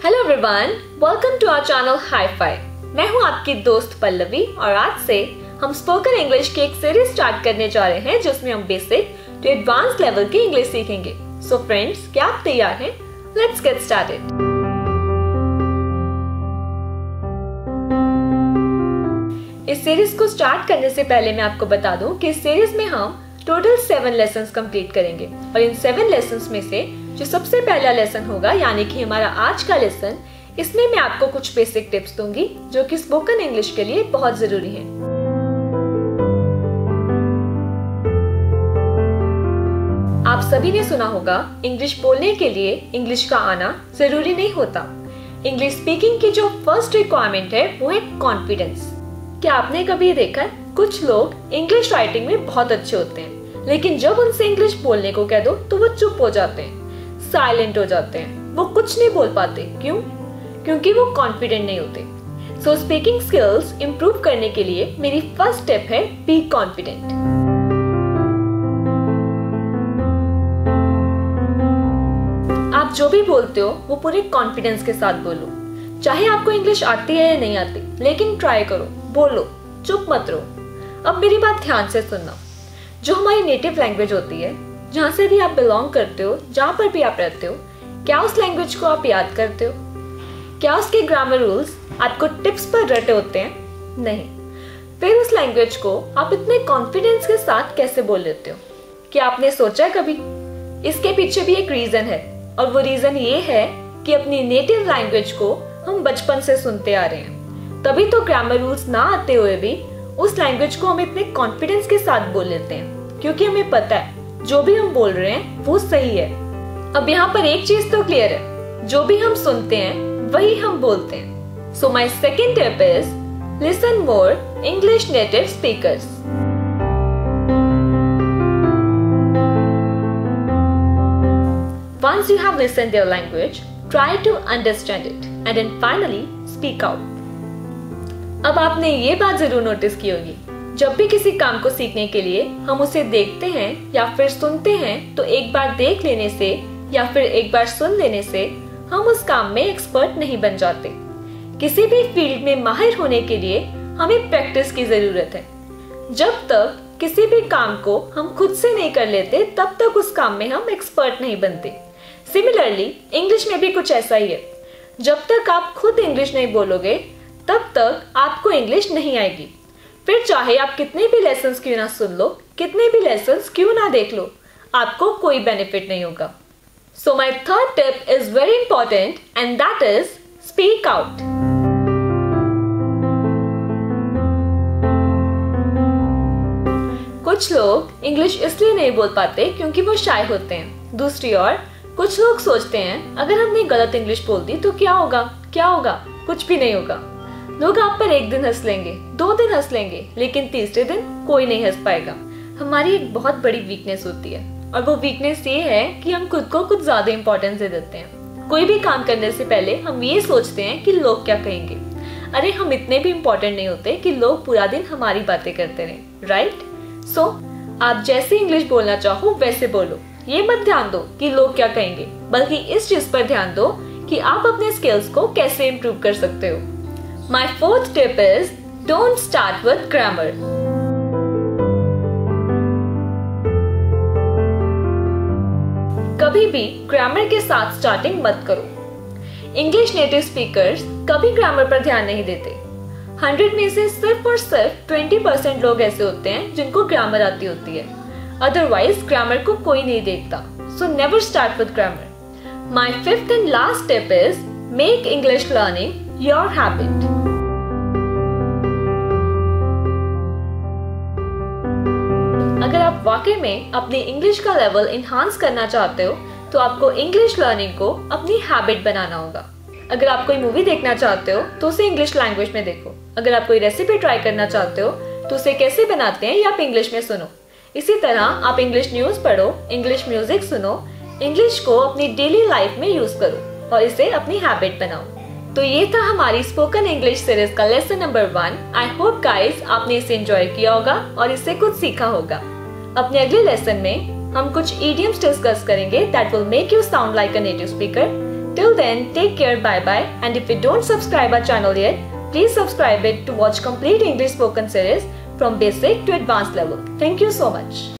Hello everyone welcome to our channel hi fi मैं हूँ आपकी दोस्त पल्लवी और आज से हम स्पोकन इंग्लिश की एक सीरीज़ स्टार्ट करने जा रहे हैं, जिसमें हम बेसिक टू एडवांस लेवल की इंग्लिश सीखेंगे। सो so फ्रेंड्स क्या आप तैयार हैं? लेट्स गेट स्टार्टेड इस सीरीज़ को स्टार्ट करने से पहले मैं आपको बता दूँ कि इस सीरीज़ में हम टोटल सेवन लेसन कंप्लीट करेंगे। और इन सेवन लेसन में से जो सबसे पहला लेसन होगा, यानी कि हमारा आज का लेसन इसमें मैं आपको कुछ बेसिक टिप्स दूँगी, जो कि स्पोकन इंग्लिश के लिए बहुत ज़रूरी है। आप सभी ने सुना होगा इंग्लिश बोलने के लिए इंग्लिश का आना ज़रूरी नहीं होता। इंग्लिश स्पीकिंग की जो फ़र्स्ट रिक्वायरमेंट है, वो है कॉन्फिडेंस क्या आपने कभी देखा कुछ लोग इंग्लिश राइटिंग में बहुत अच्छे होते हैं, लेकिन जब उनसे इंग्लिश बोलने को कह दो तो वो चुप हो जाते हैं। साइलेंट हो जाते हैं। वो कुछ नहीं बोल पाते। क्यों? क्योंकि वो कॉन्फिडेंट नहीं होते। सो स्पीकिंग स्किल्स इंप्रूव करने के लिए मेरी फ़र्स्ट स्टेप है बी कॉन्फिडेंट आप जो भी बोलते हो, वो पूरे कॉन्फिडेंस के साथ बोलो। चाहे आपको इंग्लिश आती है या नहीं आती, लेकिन ट्राई करो, बोलो, चुप मत रहो। अब मेरी बात ध्यान से सुनना। जो हमारी नेटिव लैंग्वेज होती है जहाँ से भी आप बिलोंग करते हो, जहाँ पर भी आप रहते हो, क्या उस लैंग्वेज को आप याद करते हो? क्या उसके ग्रामर रूल्स आपको टिप्स पर रटे होते हैं? नहीं। फिर उस लैंग्वेज को आप इतने कॉन्फिडेंस के साथ कैसे बोल लेते हो? क्या आपने सोचा कभी? इसके पीछे भी एक रीजन है, और वो रीजन ये है कि अपनी नेटिव लैंग्वेज को हम बचपन से सुनते आ रहे हैं। तभी तो ग्रामर रूल्स ना आते हुए भी उस लैंग्वेज को हम इतने कॉन्फिडेंस के साथ बोल लेते हैं, क्योंकि हमें पता है जो भी हम बोल रहे हैं वो सही है। अब यहाँ पर एक चीज़ तो क्लियर है। जो भी हम सुनते हैं वही हम बोलते हैं। So my second tip is listen more English native speakers Once you have listened their language, try to understand it and then finally speak out. अब आपने ये बात ज़रूर नोटिस की होगी जब भी किसी काम को सीखने के लिए हम उसे देखते हैं या फिर सुनते हैं तो एक बार देख लेने से या फिर एक बार सुन लेने से हम उस काम में एक्सपर्ट नहीं बन जाते। किसी भी फ़ील्ड में माहिर होने के लिए हमें प्रैक्टिस की ज़रूरत है। जब तक किसी भी काम को हम खुद से नहीं कर लेते, तब तक उस काम में हम एक्सपर्ट नहीं बनते। सिमिलरली इंग्लिश में भी कुछ ऐसा ही है। जब तक आप खुद इंग्लिश नहीं बोलोगे, तब तक आपको इंग्लिश नहीं आएगी। फिर चाहे आप कितने भी लेसन क्यों ना सुन लो, कितने भी लेसन क्यों ना देख लो, आपको कोई बेनिफिट नहीं होगा। So my third tip is very important and that is speak out कुछ लोग इंग्लिश इसलिए नहीं बोल पाते क्योंकि वो शाय होते हैं। दूसरी ओर, कुछ लोग सोचते हैं, अगर हमने गलत इंग्लिश बोल दी तो क्या होगा? क्या होगा? कुछ भी नहीं होगा। लोग आप पर एक दिन हंस लेंगे दो दिन हंस लेंगे लेकिन तीसरे दिन कोई नहीं हंस पाएगा। हमारी एक बहुत बड़ी वीकनेस होती है और वो वीकनेस ये है कि हम खुद को कुछ ज़्यादा इंपॉर्टेंस दे देते हैं। कोई भी काम करने से पहले हम ये सोचते हैं कि लोग क्या कहेंगे। अरे हम इतने भी इम्पोर्टेंट नहीं होते कि लोग पूरा दिन हमारी बातें करते रहे राइट सो so, आप जैसे इंग्लिश बोलना चाहो वैसे बोलो। ये मत ध्यान दो कि लोग क्या कहेंगे बल्कि इस चीज़ पर ध्यान दो कि आप अपने स्किल्स को कैसे इम्प्रूव कर सकते हो। My fourth tip is, don't start with grammar. कभी भी ग्रामर के साथ स्टार्टिंग मत करो। इंग्लिश नेटिव स्पीकर्स कभी ग्रामर पर ध्यान नहीं देते। हंड्रेड में से सिर्फ़ और सिर्फ़ ट्वेंटी परसेंट लोग ऐसे होते हैं जिनको ग्रामर आती होती है। अदरवाइज़ ग्रामर को कोई नहीं देखता। So never start with grammar my fifth and last tip is make English learning your habit अगर आप वाकई में अपनी इंग्लिश का लेवल इन्हांस करना चाहते हो तो आपको इंग्लिश लर्निंग को अपनी हैबिट बनाना होगा। अगर आप कोई मूवी देखना चाहते हो तो उसे इंग्लिश लैंग्वेज में देखो। अगर आप कोई रेसिपी ट्राई करना चाहते हो तो उसे कैसे बनाते हैं, ये आप इंग्लिश में सुनो। इसी तरह आप इंग्लिश न्यूज़ पढ़ो इंग्लिश म्यूज़िक सुनो इंग्लिश को अपनी डेली लाइफ में यूज़ करो और इसे अपनी हैबिट बनाओ। तो ये था हमारी स्पोकन इंग्लिश सीरीज़ का lesson number one I hope guys आपने इसे एंजॉय किया होगा और इससे कुछ सीखा होगा। अपने अगले लेसन में हम कुछ इडियम्स डिस्कस करेंगे that will make you sound like a native speaker till then take care bye bye and if you don't subscribe our channel yet please subscribe it to watch complete English spoken series from basic to advance level thank you so much